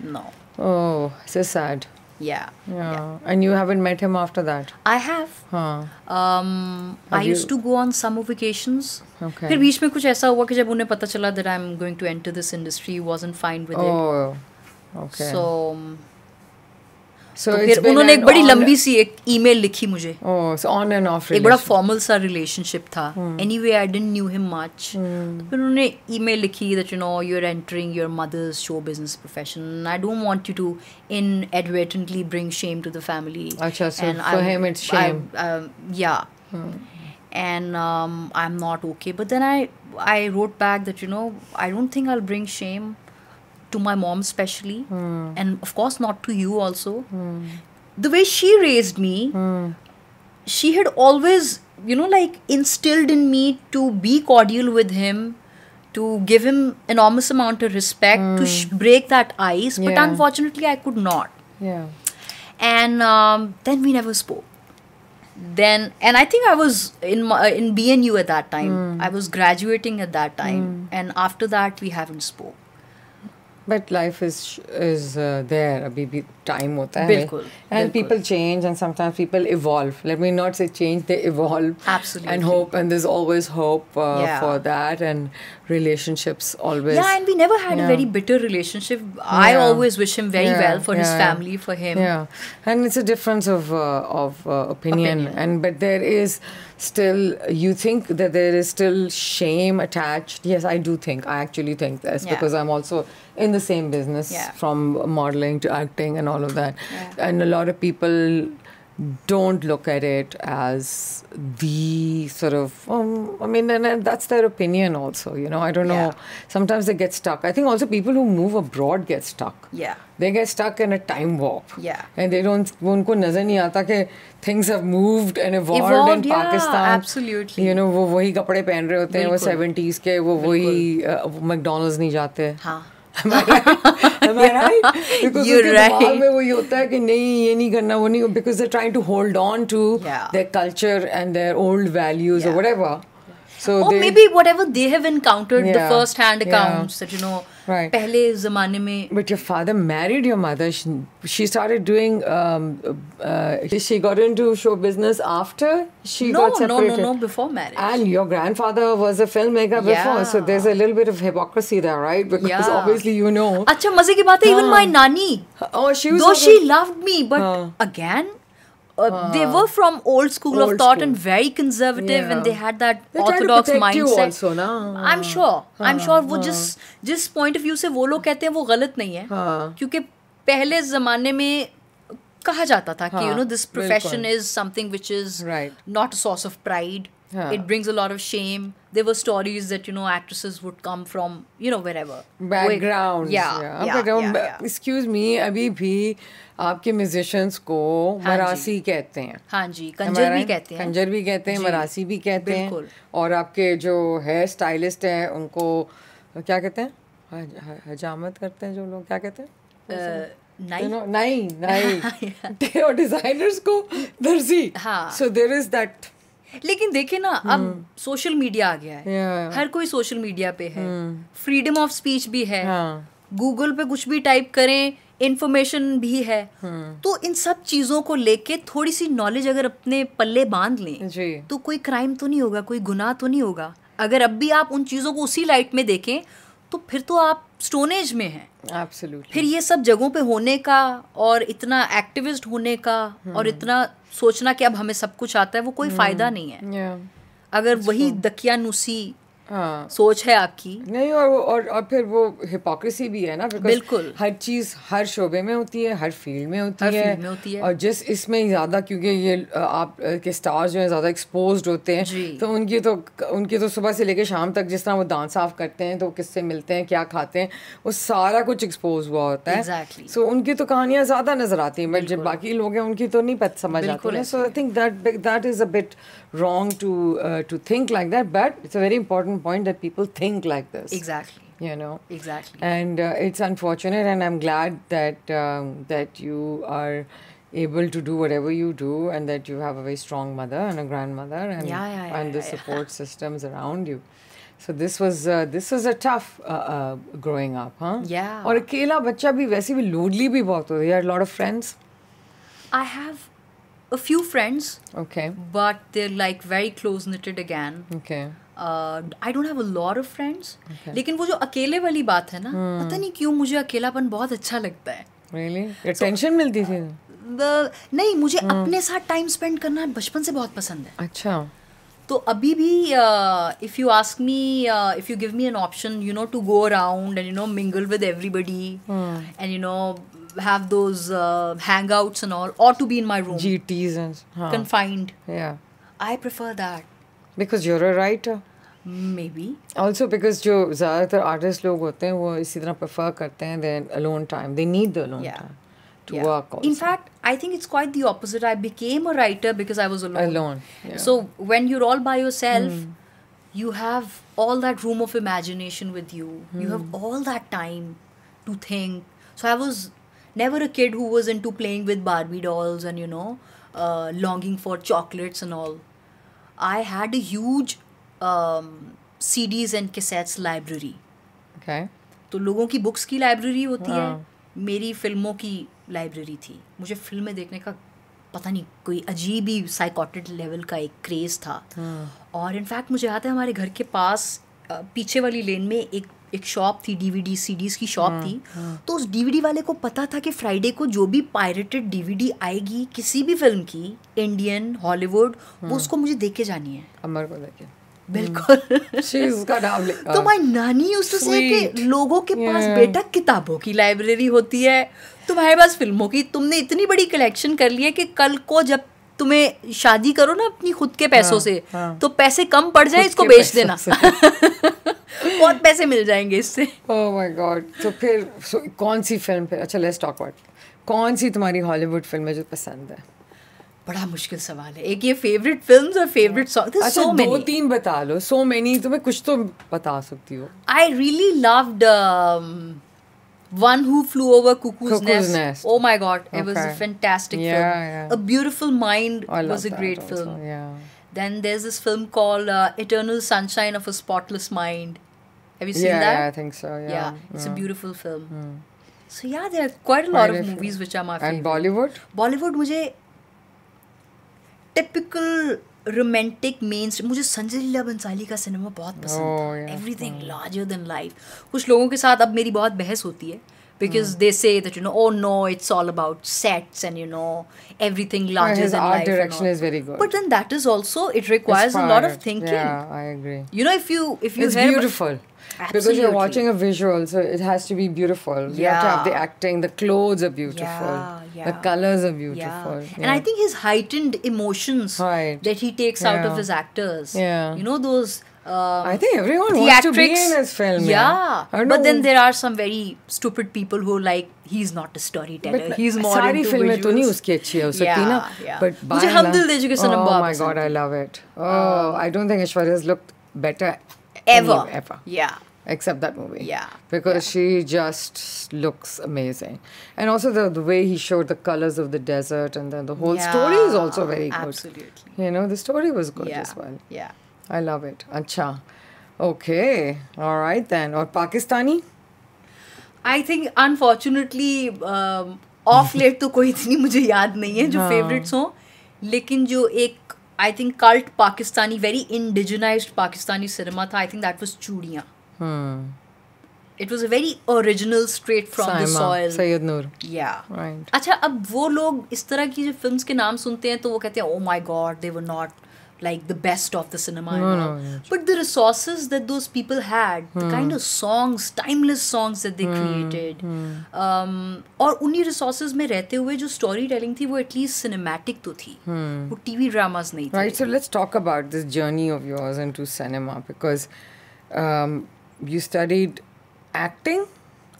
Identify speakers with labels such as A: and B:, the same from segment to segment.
A: No.
B: Oh, so sad.
A: Yeah.
B: Yeah. And you haven't met him after that?
A: I have.
B: Huh.
A: Um, I
B: Have
A: used
B: you-
A: to go on summer vacations.
B: Okay.
A: फिर बीच में कुछ ऐसा हुआ कि जब उन्हें पता चला that I'm going to enter this industry, he wasn't fine with it.
B: Oh, okay.
A: So,
B: so
A: तो फिर उन्होंने एक बड़ी लंबी सी एक ईमेल लिखी मुझे।
B: ऑन एंड ऑफ़
A: एक बड़ा फॉर्मल सा रिलेशनशिप था। Anyway I didn't knew him
B: much
A: फिर उन्होंने ई मेल लिखी that you know you entering your mother's show business profession I don't want you to inadvertently bring shame to the family
B: या
A: and I am not okay but then I I wrote back that you know I don't think I will to my mom especially hmm. and of course not to you also. Hmm. The way she raised me hmm. she had always you know like instilled in me to be cordial with him to give him enormous amount of respect to sh- break that ice but
B: Yeah.
A: unfortunately i could not.
B: Yeah.
A: and um, then we never spoke. Then and i think i was in my, in bnu at that time. I was graduating at that time. And after that we haven't spoke
B: but life is is uh, there. Abhi bhi time होता है.
A: बिल्कुल,
B: And
A: बिल्कुल.
B: people change and sometimes people evolve. Let me not say change, they evolve.
A: Absolutely.
B: And hope and there's always hope uh,
A: Yeah.
B: for that and relationships always.
A: yeah and we never had a
B: Yeah.
A: very bitter relationship i
B: Yeah.
A: always wish him very
B: Yeah,
A: well for his
B: yeah.
A: family for him
B: Yeah, and it's a difference of uh, of uh, opinion.
A: Opinion.
B: and but there is still you think that there is still shame attached. Yes, I do think. I actually think this
A: Yeah.
B: because I'm also in the same business
A: Yeah.
B: from modeling to acting and all all of that.
A: Yeah.
B: And a lot of people don't look at it as the sort of um, i mean and, and, that's their opinion also you know? I don't
A: yeah.
B: know sometimes they get stuck. I think also people who move abroad get stuck.
A: Yeah.
B: They get stuck in a time warp.
A: Yeah.
B: And they don't things have moved and evolved,
A: evolved
B: in
A: yeah,
B: pakistan.
A: absolutely.
B: You know wo wahi kapde pehen rahe hote hain
A: wo
B: 70s ke wo wahi mcdonald's nahi jate
A: haan
B: Am I right? Am I right? Because
A: You're
B: उनके
A: right.
B: दिमाग में वही होता है कि नहीं ये नहीं करना वो नहीं because they're trying to hold on to
A: Yeah.
B: their culture and their old values or
A: Yeah.
B: whatever so
A: or
B: they,
A: maybe whatever they have encountered the
B: Yeah,
A: first hand
B: yeah.
A: accounts that you know
B: Right.
A: पहले जमाने में
B: But your father married your mother. She, she started doing. Um, uh, she got into show business after she
A: no
B: got
A: no no
B: separated.
A: no before marriage
B: And your grandfather was a filmmaker before, so
A: Yeah.
B: there's a little bit of hypocrisy there, right? Because
A: Yeah.
B: obviously you know.
A: अच्छा मजे की बात है even my nani
B: Oh, she was.
A: though
B: also-
A: she loved me but
B: हाँ.
A: again uh, they were from old school
B: old of
A: thought
B: school.
A: and very conservative
B: Yeah.
A: and they had that
B: They're orthodox to
A: orthodox
B: you
A: mindset
B: also, na?
A: I'm sure I'm sure वो
B: हाँ.
A: जिस जिस point of view से वो लोग कहते हैं वो गलत नहीं है
B: Kyunki
A: क्योंकि पहले जमाने में कहा जाता था कि
B: हाँ,
A: you know this profession
B: बिल्कुल.
A: is something which is
B: Right.
A: not
B: हाँ.
A: it brings a lot of shame there were stories that you know actresses would come from you know wherever
B: backgrounds.
A: yeah
B: yeah.
A: yeah,
B: background.
A: yeah, yeah.
B: Excuse me, अभी भी आपके musicians को
A: हाँ
B: मरासी कहते हैं
A: हाँ जी कंजर भी कहते हैं
B: कंजर भी कहते हैं मरासी भी कहते हैं। और आपके जो हेयर स्टाइलिस्ट हैं उनको क्या कहते हैं हजामत करते हैं जो लोग क्या कहते हैं
A: नहीं
B: नहीं नहीं और डिजाइनर्स को दर्जी
A: हाँ।
B: सो देयर इज़ दैट
A: लेकिन देखे ना अब सोशल मीडिया आ गया है. हर कोई सोशल मीडिया पे है। फ्रीडम ऑफ़ स्पीच भी है।
B: हाँ।
A: गूगल पे कुछ भी टाइप करें इंफॉर्मेशन भी है।
B: Hmm.
A: तो इन सब चीज़ों को लेके थोड़ी सी नॉलेज अगर अपने पल्ले बाँध लें तो कोई क्राइम तो नहीं होगा कोई गुनाह तो नहीं होगा। अगर अब भी आप उन चीज़ों को उसी लाइट में देखें तो फिर तो आप स्टोनेज में हैं
B: एब्सोल्युटली
A: फिर ये सब जगहों पे होने का और इतना एक्टिविस्ट होने का hmm. और इतना सोचना कि अब हमें सब कुछ आता है वो कोई hmm. फ़ायदा नहीं है
B: yeah.
A: अगर वही दकियानुसी
B: हाँ।
A: सोच है आपकी।
B: नहीं और वो- और और फिर वो हिपोक्रेसी भी है ना
A: बिल्कुल।
B: हर चीज़ हर शोबे में होती है हर फ़ील्ड में होती
A: हर
B: है।
A: में होती है।
B: और जिस इसमें ज़्यादा क्योंकि ये आप के स्टार्स जो है ज़्यादा एक्सपोज होते हैं तो उनकी तो उनकी तो सुबह से लेकर शाम तक जिस तरह वो दांत साफ़ करते हैं तो किससे मिलते हैं क्या खाते हैं वो सारा कुछ एक्सपोज हुआ होता है।
A: Exactly.
B: सो उनकी तो कहानियाँ ज़्यादा नज़र आती हैं बट जब बाकी लोग हैं उनकी तो नहीं पता समझ आती है so I think that that is a bit to uh, to think like that but it's a very important point that people think like this
A: exactly
B: you know
A: exactly
B: and uh, it's unfortunate and i'm glad that um, that you are able to do whatever you do and that you have a very strong mother and a grandmother and
A: Yeah, yeah, yeah,
B: and the
A: yeah, yeah.
B: support systems around you So this was uh, this was a tough uh, uh, growing up, huh?
A: Yeah.
B: और अकेला बच्चा भी वैसे भी loudly भी बहुत होता है. You had a lot of friends.
A: I have a few friends,
B: Okay.
A: but they're like very close knitted again.
B: Okay.
A: Uh, I don't have a lot of friends.
B: Okay.
A: लेकिन वो जो अकेले वाली बात है ना hmm. पता नहीं क्यों मुझे अकेलापन बहुत अच्छा लगता है
B: Really? ये टेंशन मिलती थी.
A: ब- नहीं मुझे hmm. अपने साथ टाइम स्पेंड करना बचपन से बहुत पसंद है
B: अच्छा.
A: तो अभी भी if you ask me if you give me an option you know to go around and you know mingle with everybody and you know have those hangouts and all or to be in my room
B: GTs and हाँ.
A: confined
B: Yeah.
A: i prefer that
B: Because you're a writer.
A: maybe
B: Also because जो ज़्यादातर artist लोग होते हैं वो इसी तरह prefer करते हैं then alone time they need the alone
A: Yeah.
B: Time to
A: Yeah.
B: Work
A: In fact, I think it's quite the opposite. I became a writer because I was alone.
B: Alone, yeah. Hmm.
A: So when you're all by yourself, you have all that room of imagination with you. You have
B: Hmm.
A: all that time to think. So I was never a kid who was into playing with Barbie dolls and you know, uh, longing for chocolates and all. I had a huge um, CDs and cassettes library.
B: okay
A: तो लोगों की books की library होती
B: wow.
A: है मेरी फ़िल्मों की library थी मुझे फ़िल्में देखने का पता नहीं कोई अजीब ही साइकोटिक लेवल का एक क्रेज था और इनफैक्ट मुझे याद है हमारे घर के पास पीछे वाली लेन में एक एक शॉप थी डीवीडी सीडीज की शॉप थी। तो उस डीवीडी वाले को पता था कि फ्राइडे को जो भी पायरेटेड डीवीडी आएगी किसी भी फ़िल्म की इंडियन हॉलीवुड वो उसको मुझे देख के जानी है।
B: अमर को लेके
A: बिल्कुल।
B: उसका नाम
A: तो माय नानी used to say कि लोगों के पास
B: Yeah.
A: बेटा किताबों की लाइब्रेरी होती है तुम्हारे पास फ़िल्मों की तुमने इतनी बड़ी कलेक्शन कर ली है कि कल को जब तुम्हें शादी करो ना अपनी खुद के पैसों
B: हाँ,
A: से
B: हाँ।
A: तो पैसे कम पड़ जाए इसको बेच देना। बहुत पैसे मिल जाएँगे इससे।
B: ओह माय गॉड तो फिर so, कौन सी फ़िल्म फिर अच्छा लेट्स टॉक अबाउट कौन सी तुम्हारी हॉलीवुड फ़िल्म है जो पसंद है?
A: बड़ा मुश्किल सवाल है। एक ये फेवरेट फिल्म्स और फेवरेट सॉन्ग
B: अच्छा
A: सो
B: दो तीन बता लो सो मेनी तुम्हें कुछ तो बता सकती हो।
A: I really um, One Who Flew Over Cuckoo's,
B: Cuckoo's
A: Nest.
B: Nest.
A: Oh my god, okay. it was a fantastic
B: yeah,
A: film.
B: Yeah.
A: A Beautiful Mind
B: I
A: was a great
B: also.
A: film.
B: Yeah.
A: Then there's this film called uh, Eternal Sunshine of a Spotless Mind. Have you seen
B: yeah,
A: that?
B: Yeah, I think so. Yeah,
A: yeah it's a
B: mm.
A: beautiful film. Mm. So yeah, there are quite a lot
B: quite
A: of movies which are my favorite.
B: And Bollywood?
A: Bollywood, I. typical romantic main मुझे संजय लीला बंसाली का cinema बहुत पसंद
B: Oh,
A: था
B: yeah.
A: Everything larger than life कुछ लोगों के साथ अब मेरी बहुत बहस होती है because they say that you know oh no it's all about sets and you know everything larger
B: his
A: than
B: art
A: life and
B: direction
A: all.
B: is very good.
A: but then that is also it requires a lot of
B: Inspired.
A: thinking
B: Yeah, I agree.
A: you know if you if you
B: It's
A: hear about-
B: beautiful. Because
A: Absolutely.
B: you're watching a visual, so it has to be beautiful. You have to have the
A: Yeah.
B: acting. The clothes are beautiful.
A: Yeah,
B: The
A: yeah.
B: colors are
A: yeah.
B: beautiful.
A: and I think his heightened emotions
B: Right.
A: that he takes out of
B: Yeah.
A: his actors.
B: Yeah.
A: You know those. Um,
B: I think everyone wants to be
A: theatrics.
B: in his film.
A: Yeah,
B: I don't
A: but then
B: know.
A: there are some very stupid people who are like he's not a storyteller.
B: But
A: he's more
B: सारी
A: into
B: फिल्में तो नहीं
A: visuals.
B: उसकी अच्छी हो सकती
A: Yeah,
B: ना
A: yeah.
B: but by
A: मुझे
B: and
A: हम दिल
B: large-
A: दे चुके सनम
B: oh
A: बहुत
B: my
A: पसंद
B: god I
A: थी.
B: love it oh I don't think Aishwarya's looked better
A: ever,
B: any- ever
A: Yeah,
B: except that movie
A: Yeah,
B: because she just looks amazing and also the, the way he showed the colors of the desert and then the whole story is also very good
A: Absolutely.
B: you know the story was good
A: yeah.
B: as well
A: Yeah.
B: I love it acha okay all right then or Pakistani
A: I think unfortunately of late तो कोई इतनी मुझे याद नहीं है जो
B: हाँ।
A: Favourites हों लेकिन जो एक I think cult Pakistani very indigenized Pakistani cinema था आई थिंक दैट वाज चूड़ियाँ
B: hmm
A: it was a very original straight from
B: the
A: soil
B: Sayyid Noor
A: या
B: right
A: अच्छा अब वो लोग इस तरह की जो फिल्म्स के नाम सुनते हैं तो वो कहते हैं ओ my god they were not like the best of the cinema and
B: No,
A: all.
B: no, no.
A: but the resources that those people had the kind of songs timeless songs that they created um, और उन्हीं resources में रहते हुए जो story telling थी वो at least cinematic तो थी वो टीवी ड्रामास नहीं थे
B: Right, so let's talk about this journey of yours into cinema because um, you studied acting.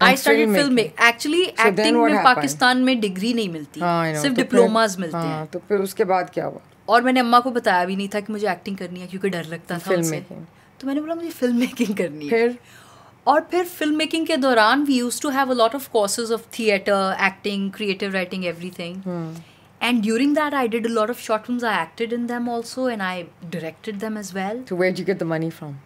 A: I
B: and
A: studied
B: filmmaking. Film
A: actually
B: acting
A: में? पाकिस्तान में डिग्री नहीं मिलती
B: हाँ, I know.
A: सिर्फ़
B: तो फिर-
A: डिप्लोमास मिलते
B: हाँ,
A: हैं
B: तो फिर उसके बाद क्या हुआ
A: और मैंने अम्मा को बताया भी नहीं था कि मुझे एक्टिंग करनी है क्योंकि डर लगता था
B: making.
A: तो मैंने बोला मुझे फ़िल्म मेकिंग करनी है
B: फिर
A: और फिर फ़िल्म मेकिंग के दौरान we used to have a lot of courses of theatre acting creative writing everything and during that I did a lot of short films I acted in them also and I directed them as well
B: so where'd you get the money from?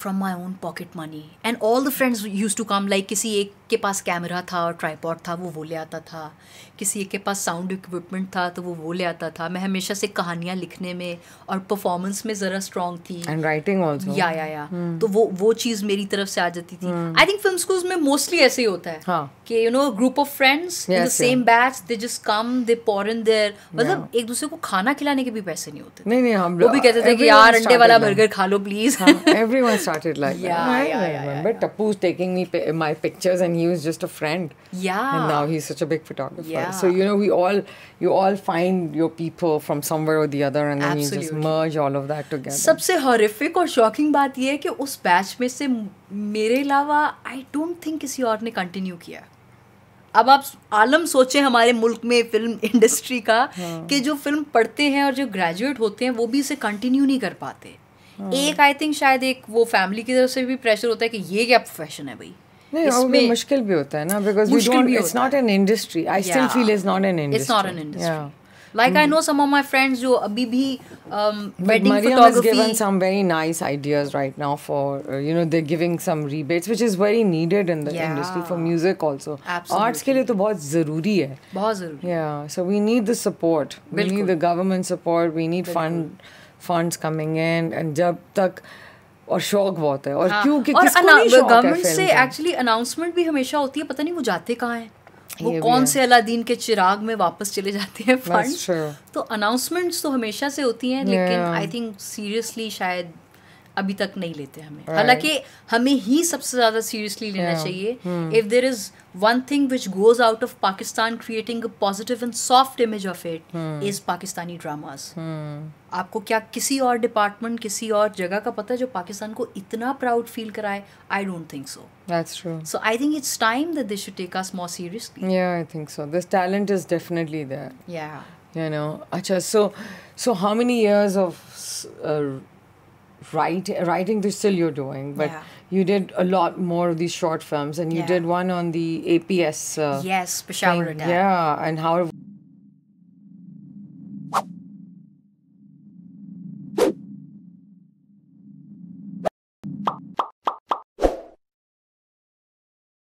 A: From my own pocket money and all the friends used to come like किसी एक के पास camera था और tripod था वो वो ले आता था। किसी एक के पास साउंड इक्विपमेंट था तो वो वो ले आता था। मैं हमेशा से कहानियाँ लिखने में और परफॉर्मेंस में ज़रा स्ट्रॉन्ग थी।
B: And writing also.
A: या या या। तो वो वो चीज़ मेरी तरफ़ से आ जाती थी। आई थिंक फ़िल्म स्कूल्स में मोस्टली ऐसे ही होता है।
B: हाँ.
A: कि you know group of friends in
B: the
A: same batch they just come they pour in there मतलब एक दूसरे को खाना खिलाने के भी पैसे नहीं होते।
B: नहीं नहीं हम
A: वो भी कहते थे कि यार अंडे वाला बर्गर खा लो please
B: Huh, everyone started like
A: Yeah,
B: that. I
A: yeah, yeah,
B: remember Tapu's taking me pi- my pictures, and he was just a friend.
A: Yeah.
B: And now he's such a big photographer.
A: Yeah.
B: So you know, we all you all find your people from somewhere or the other, and then Absolutely. you just merge all of that together.
A: सबसे horrific और shocking बात यह है कि उस batch में से मेरे अलावा आई डोंट थिंक किसी और ने कंटिन्यू किया अब आप आलम सोचें हमारे मुल्क में फ़िल्म इंडस्ट्री का
B: हाँ।
A: कि जो फ़िल्म पढ़ते हैं और जो ग्रेजुएट होते हैं वो भी इसे कंटिन्यू नहीं कर पाते
B: हाँ।
A: एक आई थिंक शायद एक वो फैमिली की तरफ़ से भी प्रेशर होता है कि ये क्या प्रोफेशन है भाई
B: नहीं मुश्किल भी होता है ना it's
A: होता
B: not an industry I still
A: Yeah.
B: feel it's not an industry
A: It's not an industry.
B: yeah
A: Like I know some of my friends जो अभी भी um, wedding
B: Mariam
A: photography has
B: given some very nice ideas right now for uh, you know they're giving some rebates which is very needed in the yeah. industry for music also
A: Absolutely. arts.
B: के लिए तो बहुत ज़रूरी है
A: बहुत ज़रूरी
B: Yeah, so we need the support. We
A: बिल्कुल।
B: need the government support. We need Bilkul. fund funds coming in and जब तक और शौक बहुत है। और
A: हाँ,
B: क्योंकि
A: और
B: किसको नहीं
A: गवर्नमेंट से एक्चुअली अनाउंसमेंट भी हमेशा होती है पता नहीं वो जाते कहाँ हैं। वो कौन से अलादीन के चिराग में वापस चले जाते हैं फंड तो अनाउंसमेंट्स तो हमेशा से होती हैं लेकिन आई थिंक सीरियसली शायद अभी तक नहीं लेते हमें। हालाँकि हमें ही सबसे ज़्यादा सीरियसली लेना
B: Yeah.
A: चाहिए। If there is one thing which goes out of Pakistan creating positive and soft image of
B: it.
A: Is Pakistani dramas आपको क्या किसी और डिपार्टमेंट किसी और जगह का पता है जो पाकिस्तान को इतना प्राउड फील कराए? I don't think so
B: That's true.
A: So I think it's time that they should take us more seriously
B: Yeah, I think so. This talent is definitely there.
A: या
B: You know, Acha, so so how many years of uh, write, writing this still you're doing, but
A: Yeah.
B: you did a lot more of these short films, and you
A: Yeah.
B: did one on the APS. Uh,
A: yes Peshawar.
B: Yeah, and how